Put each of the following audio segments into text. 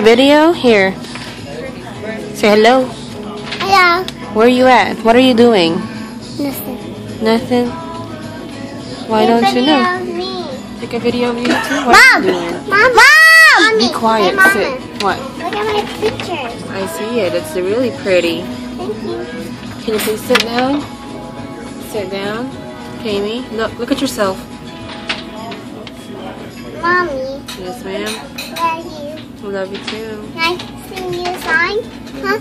a video? Here. Say hello. Hello. Where are you at? What are you doing? Nothing. Nothing? Why don't you know? Take a video of you too? What Mom! are you doing? Mom! Mom! Be quiet. Hey, Sit. What? Look at my pictures. I see it. It's really pretty. Thank you. Can you please sit down? Sit down. Kami, look, look at yourself. Mommy, Yes, ma'am. Love you. Love you too. Can I sing you a song? Huh?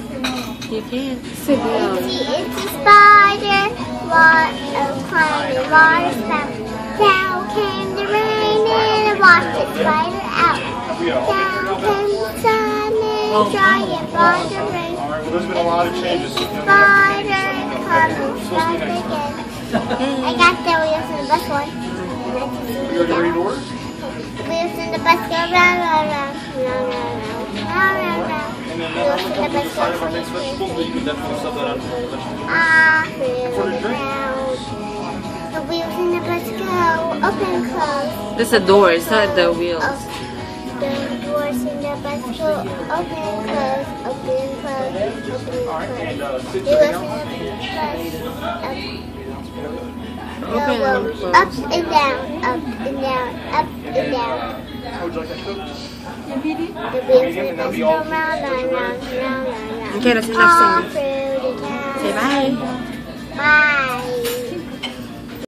You can. Sit down. Itsy, itsy spider, what a climbing water spout. Down came the rain and it washed the spider out. Down came the sun and it dried it by the rain. Alright, there's been a lot of changes. Spider coming back again. I got the wheels in the bus one. You already read yours? Wheels in the bus go round, that in the one bus is part go of our mixed vegetables, but you can definitely sub that out as a vegetable. Ah, wheels in the ground. The wheels in the bus go open, close. This is the door. It's not the wheels. Oh, the doors in the bus go open, close, open, close, open, And close. The wheels in the bus Open and close. up and down, up and down, up and down. How would you like that cooked? The wheels in the bus go round, and round, round, round, round, round. Okay, that's All enough town. Say bye. Bye.